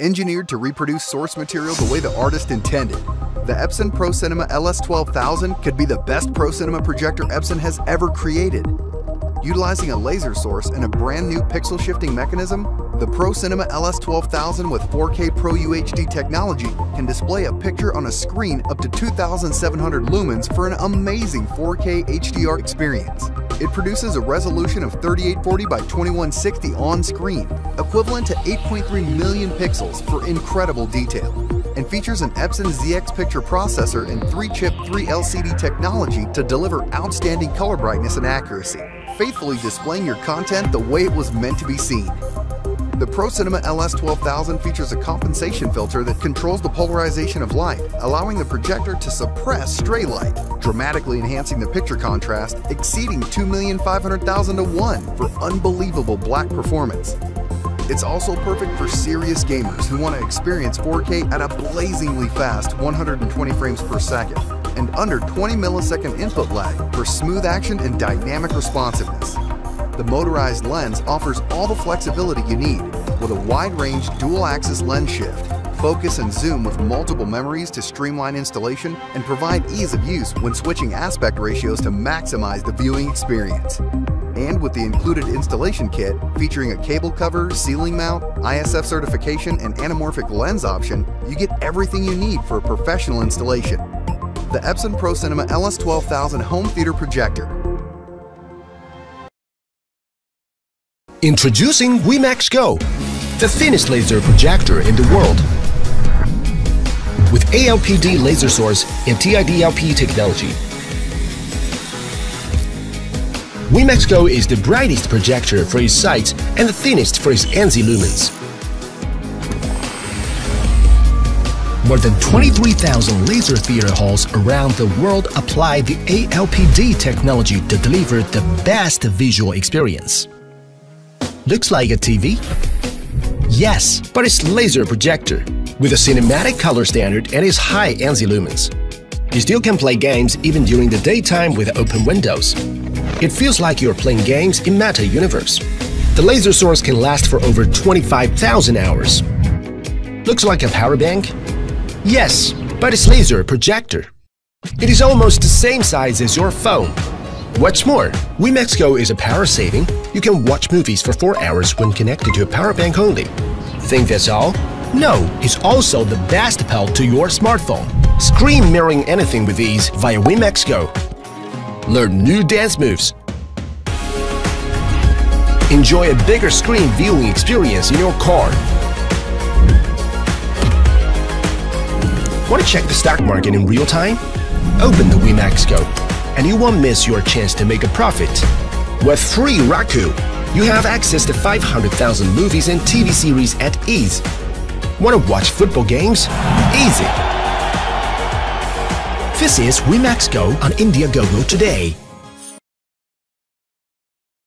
engineered to reproduce source material the way the artist intended. The Epson ProCinema LS12000 could be the best ProCinema projector Epson has ever created. Utilizing a laser source and a brand new pixel shifting mechanism, the ProCinema LS12000 with 4K Pro UHD technology can display a picture on a screen up to 2700 lumens for an amazing 4K HDR experience. It produces a resolution of 3840 by 2160 on screen, equivalent to 8.3 million pixels for incredible detail, and features an Epson ZX Picture processor and 3-chip 3LCD technology to deliver outstanding color brightness and accuracy, faithfully displaying your content the way it was meant to be seen. The ProCinema LS12000 features a compensation filter that controls the polarization of light, allowing the projector to suppress stray light, dramatically enhancing the picture contrast, exceeding 2,500,000 to 1 for unbelievable black performance. It's also perfect for serious gamers who want to experience 4K at a blazingly fast 120 frames per second and under 20 millisecond input lag for smooth action and dynamic responsiveness. The motorized lens offers all the flexibility you need with a wide-range dual-axis lens shift, focus and zoom with multiple memories to streamline installation and provide ease of use when switching aspect ratios to maximize the viewing experience. And with the included installation kit, featuring a cable cover, ceiling mount, ISF certification, and anamorphic lens option, you get everything you need for a professional installation. The Epson ProCinema LS12000 Home Theater Projector Introducing WeMax Go, the thinnest laser projector in the world. With ALPD laser source and TIDLP technology. WeMax Go is the brightest projector for its size and the thinnest for its ANSI lumens. More than 23,000 laser theater halls around the world apply the ALPD technology to deliver the best visual experience. Looks like a TV? Yes, but it's laser projector with a cinematic color standard and its high ANSI lumens. You still can play games even during the daytime with open windows. It feels like you're playing games in Meta Universe. The laser source can last for over 25,000 hours. Looks like a power bank? Yes, but it's laser projector. It is almost the same size as your phone What's more, WeMax is a power saving. You can watch movies for 4 hours when connected to a power bank only. Think that's all? No, it's also the best pelt to your smartphone. Screen mirroring anything with ease via WeMax. Learn new dance moves. Enjoy a bigger screen viewing experience in your car. Want to check the stock market in real time? Open the WeMax Go and you won't miss your chance to make a profit. With free Roku, you have access to 500,000 movies and TV series at ease. Want to watch football games? Easy! This is WeMax Go on Indiegogo today.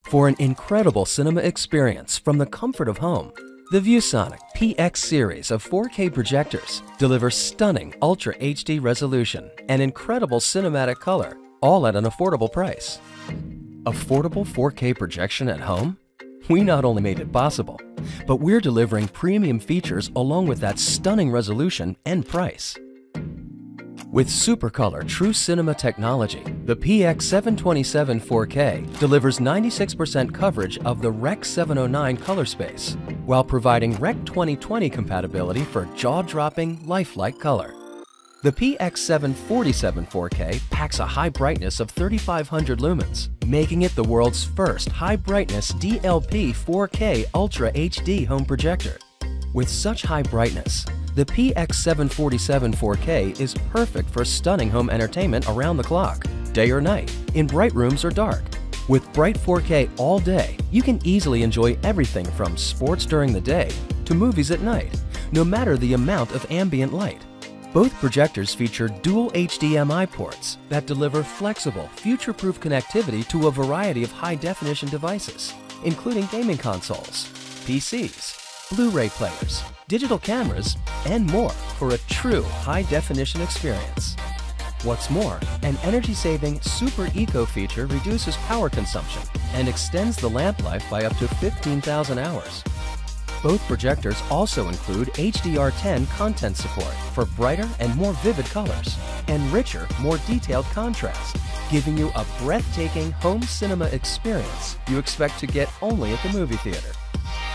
For an incredible cinema experience from the comfort of home, the ViewSonic PX series of 4K projectors delivers stunning Ultra HD resolution and incredible cinematic color all at an affordable price. Affordable 4K projection at home? We not only made it possible, but we're delivering premium features along with that stunning resolution and price. With SuperColor True Cinema technology, the PX727 4K delivers 96% coverage of the Rec 709 color space, while providing Rec 2020 compatibility for jaw-dropping, lifelike color. The PX747 4K packs a high brightness of 3500 lumens, making it the world's first high brightness DLP 4K Ultra HD home projector. With such high brightness, the PX747 4K is perfect for stunning home entertainment around the clock, day or night, in bright rooms or dark. With bright 4K all day, you can easily enjoy everything from sports during the day to movies at night, no matter the amount of ambient light. Both projectors feature dual HDMI ports that deliver flexible, future-proof connectivity to a variety of high-definition devices, including gaming consoles, PCs, Blu-ray players, digital cameras, and more for a true high-definition experience. What's more, an energy-saving Super Eco feature reduces power consumption and extends the lamp life by up to 15,000 hours. Both projectors also include HDR10 content support for brighter and more vivid colors and richer, more detailed contrast, giving you a breathtaking home cinema experience you expect to get only at the movie theater.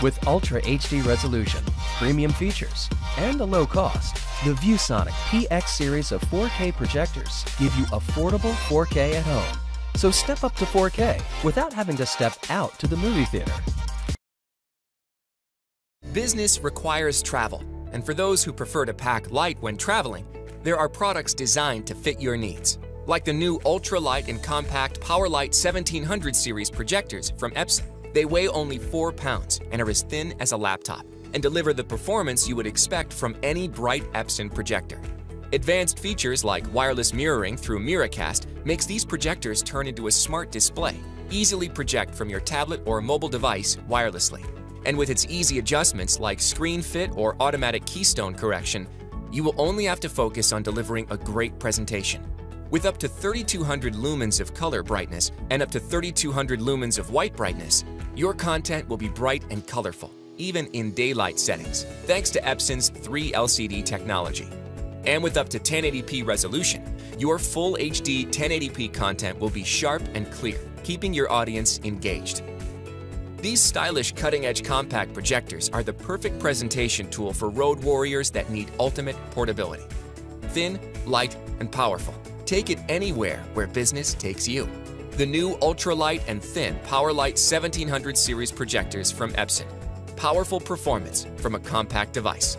With Ultra HD resolution, premium features, and a low cost, the ViewSonic PX series of 4K projectors give you affordable 4K at home. So step up to 4K without having to step out to the movie theater. Business requires travel, and for those who prefer to pack light when traveling, there are products designed to fit your needs. Like the new ultra-light and compact PowerLite 1700 series projectors from Epson. They weigh only 4 pounds and are as thin as a laptop and deliver the performance you would expect from any bright Epson projector. Advanced features like wireless mirroring through Miracast makes these projectors turn into a smart display, easily project from your tablet or mobile device wirelessly. And with its easy adjustments like screen fit or automatic keystone correction, you will only have to focus on delivering a great presentation. With up to 3200 lumens of color brightness and up to 3200 lumens of white brightness, your content will be bright and colorful, even in daylight settings, thanks to Epson's 3 LCD technology. And with up to 1080p resolution, your full HD 1080p content will be sharp and clear, keeping your audience engaged. These stylish cutting-edge compact projectors are the perfect presentation tool for road warriors that need ultimate portability. Thin, light, and powerful. Take it anywhere where business takes you. The new ultralight and thin PowerLite 1700 series projectors from Epson. Powerful performance from a compact device.